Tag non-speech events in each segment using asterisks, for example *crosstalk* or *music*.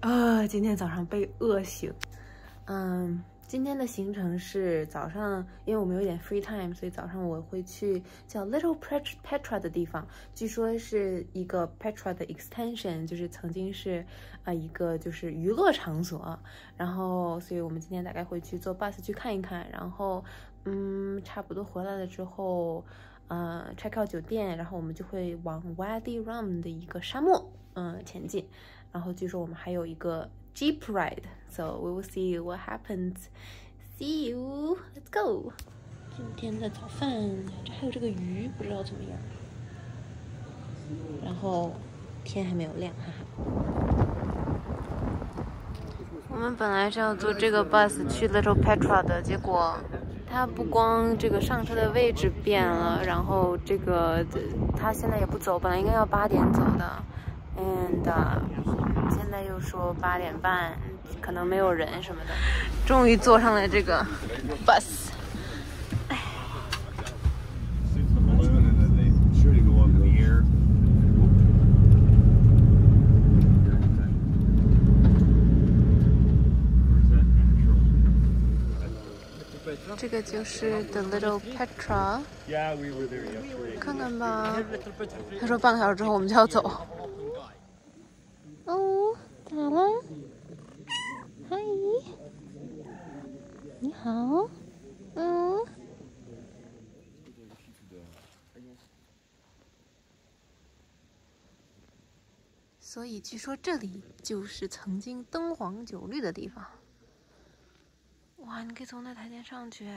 啊，今天早上被饿醒。嗯，今天的行程是早上，因为我们有点 free time，所以早上我会去叫 Little Petra 的地方，据说是一个 Petra 的 extension，就是曾经是啊一个就是娱乐场所。然后，所以我们今天大概会去坐 bus 去看一看。然后，嗯，差不多回来了之后，呃，check out 酒店，然后我们就会往 Wadi Rum 的一个沙漠，嗯，前进。然后据说我们还有一个 Jeep ride，so we will see what happens. See you, let's go. 今天的早饭，这还有这个鱼，不知道怎么样。然后天还没有亮，哈哈。我们本来是要坐这个 bus 去 Little Petra 的，结果它不光这个上车的位置变了，然后这个它现在也不走，本来应该要八点走的。And 现在又说八点半，可能没有人什么的。终于坐上了这个 bus。这个就是 The Little Petra。看看吧。他说半个小时之后我们就要走。哦，咋了？嗨，你好，嗯。所以据说这里就是曾经灯红酒绿的地方。哇，你可以从那台阶上去。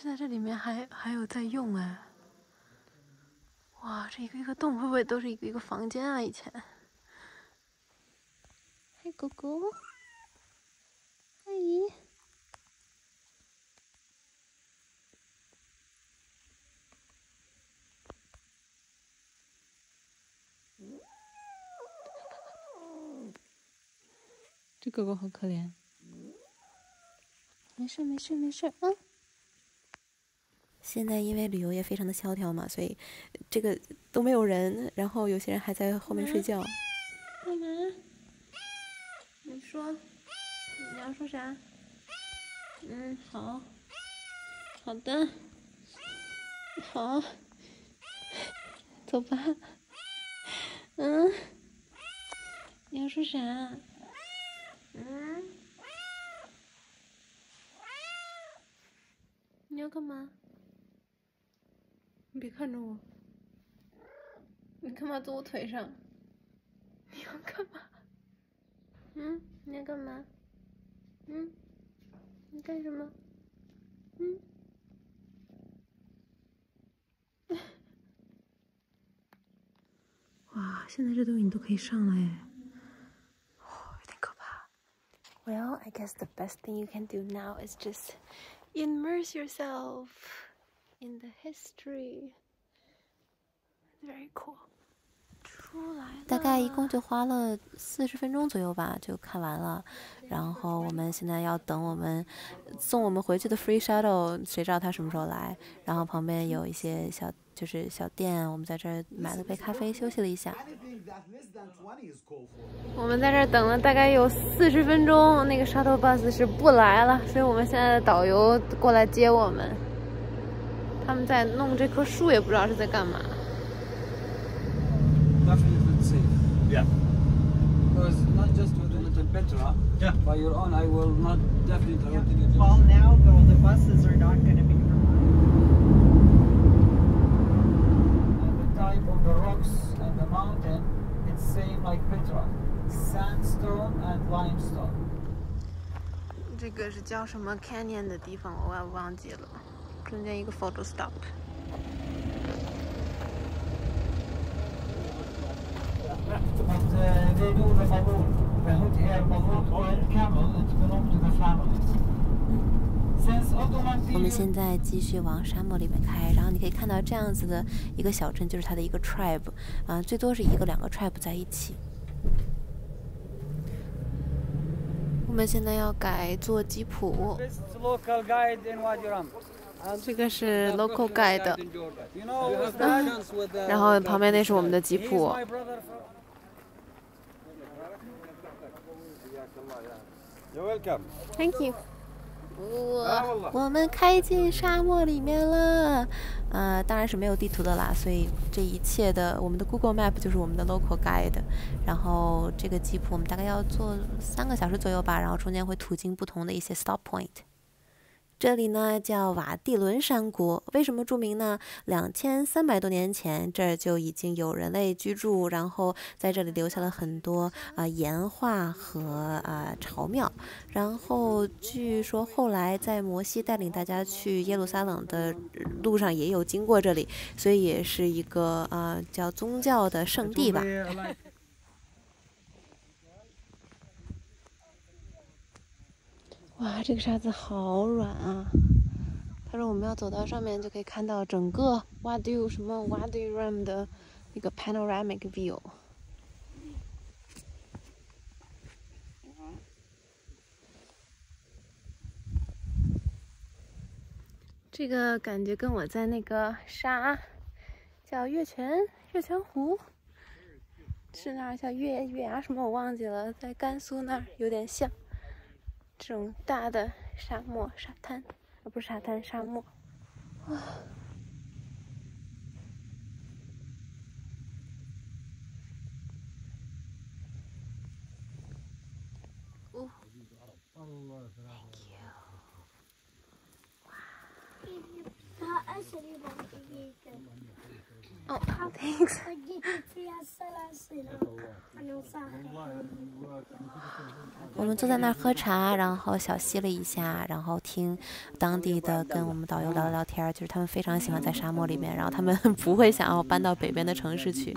现在这里面还还有在用哎，哇，这一个一个洞会不会都是一个一个房间啊？以前，嗨，狗狗，阿姨，这狗狗好可怜，没事没事没事啊。现在因为旅游业非常的萧条嘛，所以这个都没有人，然后有些人还在后面睡觉。干嘛？你说，你要说啥？嗯，好，好的，好，走吧。嗯，你要说啥？嗯，你要干嘛？你别看着我，你干嘛坐我腿上？你要干嘛？嗯，你要干嘛？嗯，你干什么？嗯，哇，现在这东西你都可以上了哎，有点可怕。Well, I guess the best thing you can do now is just immerse yourself. In the history. Very cool. 大概一共就花了四十分钟左右吧，就看完了。然后我们现在要等我们送我们回去的 free shuttle，谁知道他什么时候来？然后旁边有一些小就是小店，我们在这儿买了杯咖啡，休息了一下。我们在这儿等了大概有四十分钟，那个 shuttle bus 是不来了，所以我们现在的导游过来接我们。他们在弄这棵树，也不知道是在干嘛。Definitely safe. Yeah. Because not just with the little Petra. Yeah. By your own, I will not definitely. Yeah. Well, now though, the buses are not going to be. And the type of the rocks and the mountain, it's same like Petra, sandstone and limestone. 这个是叫什么 canyon 的地方，我也忘记了。 中间一个 photo stop。我们现在继续往沙漠里面开，然后你可以看到这样子的一个小镇，就是它的一个 tribe，啊，最多是一个两个 tribe 在一起。我们现在要改做吉普，这个是 *laughs* local guide，然后旁边那是我们的吉普。Thank you。我我们开进沙漠里面了，呃，当然是没有地图的啦，所以这一切的我们的 Google Map 就是我们的 local guide。然后这个吉普我们大概要坐三个小时左右吧，然后中间会途经不同的一些 stop point。这里呢叫瓦蒂伦山谷，为什么著名呢？两千三百多年前这儿就已经有人类居住，然后在这里留下了很多啊、岩画和啊、朝庙。然后据说后来在摩西带领大家去耶路撒冷的路上也有经过这里，所以也是一个啊、叫宗教的圣地吧。*laughs* We're like- 哇，这个沙子好软啊！他说我们要走到上面就可以看到整个 Wadi 什么 Wadi Rum 的那个 panoramic view。这个感觉跟我在那个沙叫月泉月泉湖，是那儿叫月月牙什么我忘记了，在甘肃那儿有点像。这种大的沙漠沙滩，呃，不是沙滩，沙漠。哦。*laughs* 我们坐在那儿喝茶然后小息了一下，然后听当地的跟我们导游聊聊天就是他们非常喜欢在沙漠里面，然后他们不会想要搬到北边的城市去。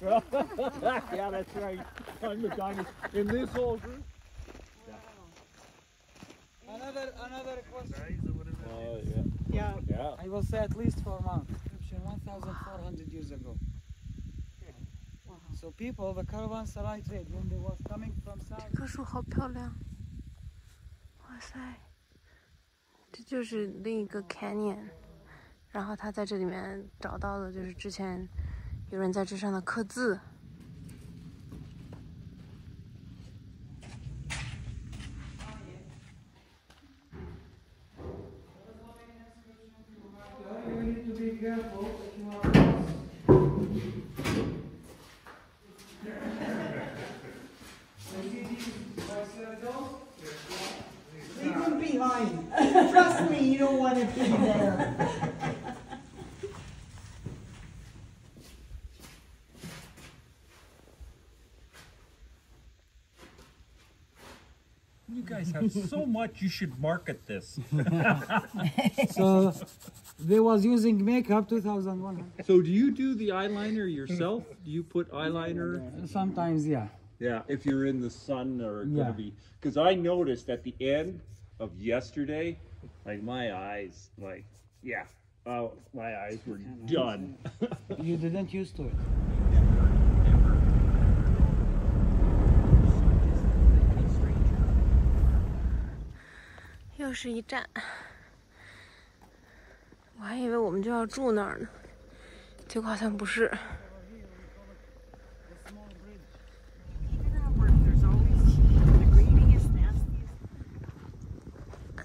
*laughs* Years ago，这棵树好漂亮。哇塞，这就是另一个 Canyon，然后他在这里面找到了就是之前有人在这上的刻字。Leave them behind. *laughs* Trust me, you don't want to be there. You guys have so much. You should market this. *laughs* So they was using makeup 2001. So, do you do the eyeliner yourself? Do you put eyeliner? Sometimes, yeah. Yeah, if you're in the sun or Yeah. gonna be, because I noticed at the end of yesterday, like my eyes, like yeah, oh, my eyes were done. *laughs* You didn't used to it. 又是一站，我还以为我们就要住那儿呢，结果好像不是。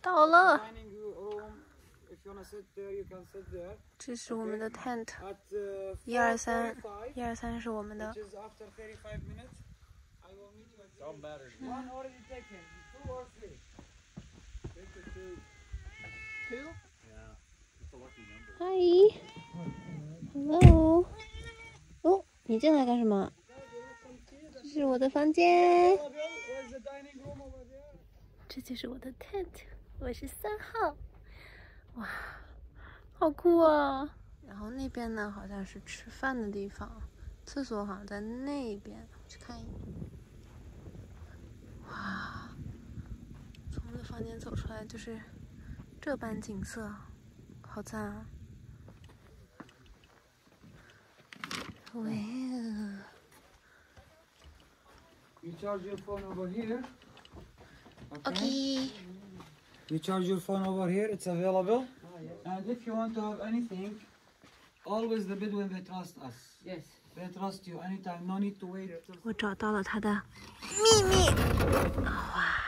到了，这是我们的 tent，一二三，一二三是我们的。嗨，hello，哦，你进来干什么？这是我的房间，这就是我的 tent。我是三号。哇，好酷啊！然后那边呢，好像是吃饭的地方，厕所好像在那边，我去看一眼。哇，从我的房间走出来就是这般景色，好赞啊！喂哦。You charge your phone over here. OK，You charge your phone over here, it's available. And if you want to have anything, always the Bedouin they trust us. Yes. They trust you anytime, no need to wait. *sighs* 我找到了他的秘密。哇，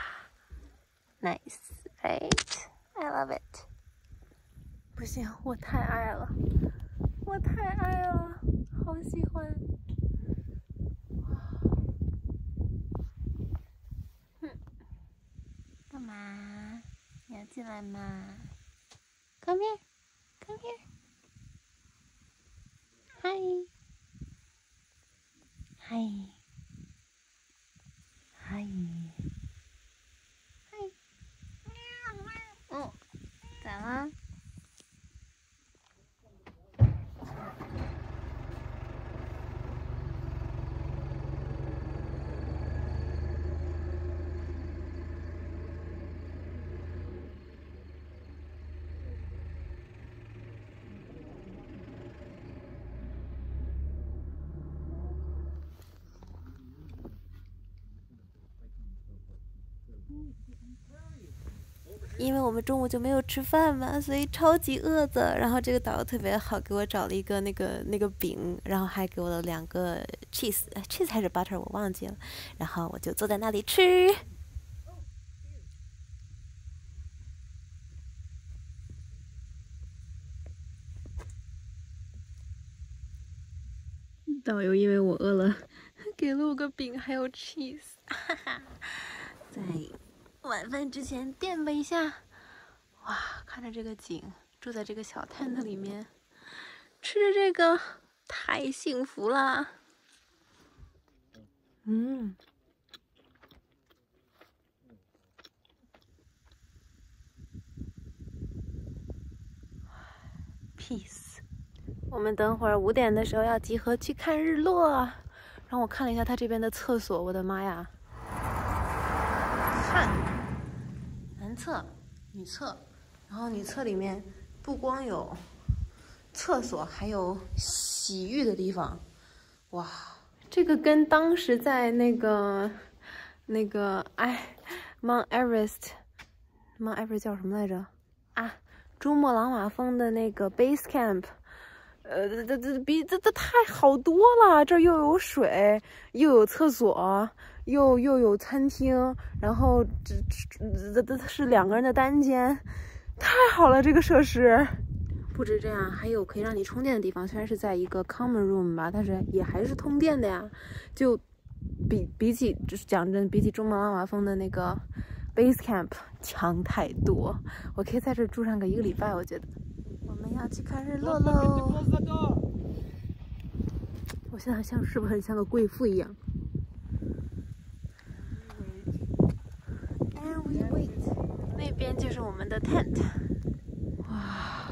nice，right？I love it。不行，我太爱了，我太爱了，好喜欢。 你要进来吗？Come here，come here。Hi。嗨，嗨，嗨，哦，咋啦？因为我们中午就没有吃饭嘛，所以超级饿的。然后这个导游特别好，给我找了一个那个那个饼，然后还给我了两个 cheese，cheese 还是 butter 我忘记了。然后我就坐在那里吃。导游因为我饿了，*laughs* 给了我个饼还有 cheese，哈哈，*laughs* 在晚饭之前垫吧一下。哇，看着这个景，住在这个小 tent 里面，吃着这个，太幸福啦！嗯。Peace。我们等会儿五点的时候要集合去看日落。然后我看了一下他这边的厕所，我的妈呀！看，男厕、女厕，然后女厕里面不光有厕所，还有洗浴的地方。哇，这个跟当时在那个那个哎，Mount Everest，Mount Everest 叫什么来着？啊，珠穆朗玛峰的那个 Base Camp。呃，这这这比这这太好多了，这又有水，又有厕所，又又有餐厅，然后这这这这是两个人的单间，太好了，这个设施。不止这样，还有可以让你充电的地方，虽然是在一个 common room 吧，但是也还是通电的呀。就比比起，就是讲真，比起珠穆朗玛峰的那个 base camp 强太多。我可以在这住上个一个礼拜，我觉得。我们要去看日落喽.我现在像是不是很像个贵妇一样边就是我们的 tent。哇！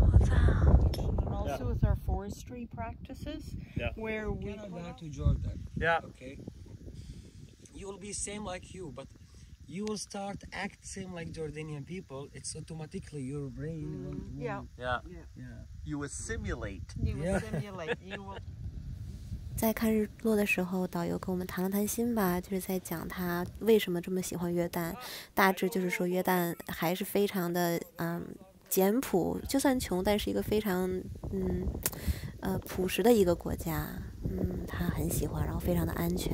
好赞啊！ And also with our forestry practices, Yeah. where we Canada to Jordan. Yeah. Okay. You will be same like you, but you will start act same like Jordanian people. It's automatically your brain. will yeah, Yeah. Yeah. You will simulate. you will Yeah. simulate. You will 在看日落的时候，导游跟我们谈了谈心吧，就是在讲他为什么这么喜欢约旦。大致就是说，约旦还是非常的嗯简朴，就算穷，但是一个非常嗯呃朴实的一个国家。嗯，他很喜欢，然后非常的安全，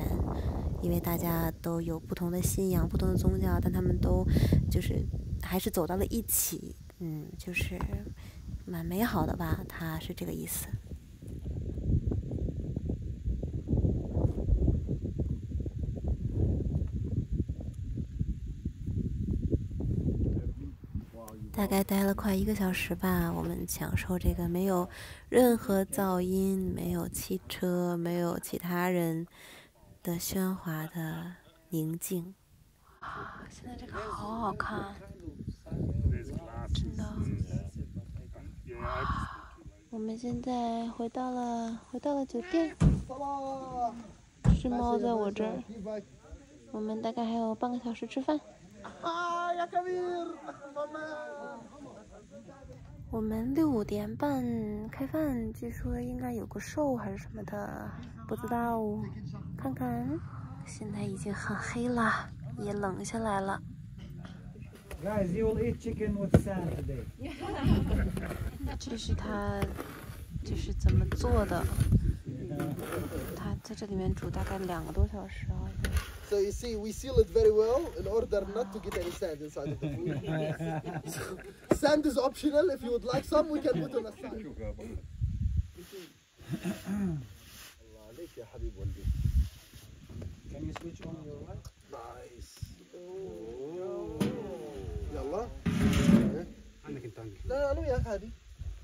因为大家都有不同的信仰、不同的宗教，但他们都就是还是走到了一起。嗯，就是蛮美好的吧，他是这个意思。大概待了快一个小时吧，我们享受这个没有任何噪音、没有汽车、没有其他人的喧哗的宁静。啊，现在这个好好看，真的。啊我们现在回到了回到了酒店，是猫在我这儿。我们大概还有半个小时吃饭。我们六点半开饭，据说应该有个 show 还是什么的，不知道。看看，现在已经很黑了，也冷下来了。Guys, you will eat chicken with sand today. 这是他，这是怎么做的？他在这里面煮大概两个多小时啊。So you see, we seal it very well in order not to get any sand inside of the food. sand is optional. If you would like some, we can put on a side. يا حبيب والدي. Can you switch on your light? Nice. يلا. عندك انت عندك لا لا أنا وياك عادي.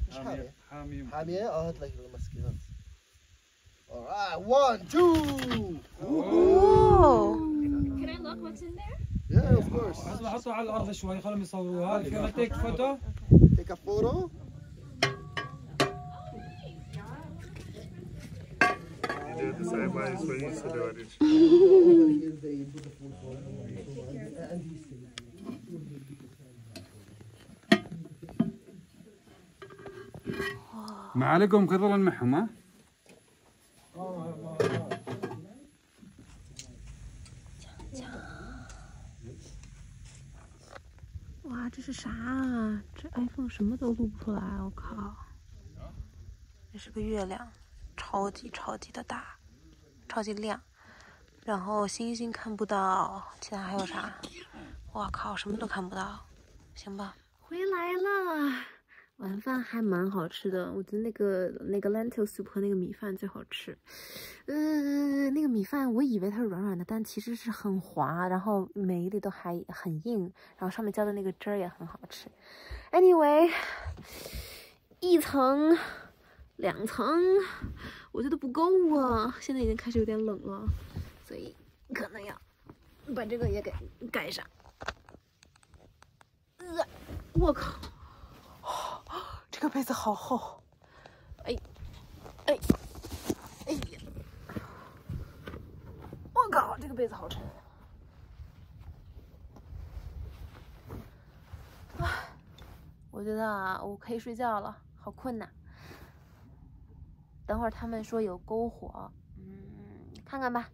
مش حامية. حامي حامية؟ آه هات لك المسكينات. Alright, one, two. Oh. Can I look what's in there? Yeah, of course. حطوا على الأرض شوي خلهم يصوروها you wanna take photo Take a photo. to do it. didn't you? ما عليكم كذا معهم ها 哇，这是啥啊？这 iPhone 什么都录不出来，我靠！这是个月亮，超级超级的大， 超级亮。然后星星看不到，其他还有啥？我靠，什么都看不到。行吧，回来了。晚饭还蛮好吃的，我觉得那个那个 lentil soup 和那个米饭最好吃。呃，那个米饭我以为它是软软的，但其实是很滑，然后每一粒都还很硬，然后上面浇的那个汁儿也很好吃。Anyway，一层、两层，我觉得不够啊，现在已经开始有点冷了，所以可能要把这个也给盖上。呃，我靠！这个被子好厚，哎，哎，哎呀！我靠，这个被子好沉。唉，我觉得啊，我可以睡觉了，好困呐。等会儿他们说有篝火，嗯，看看吧。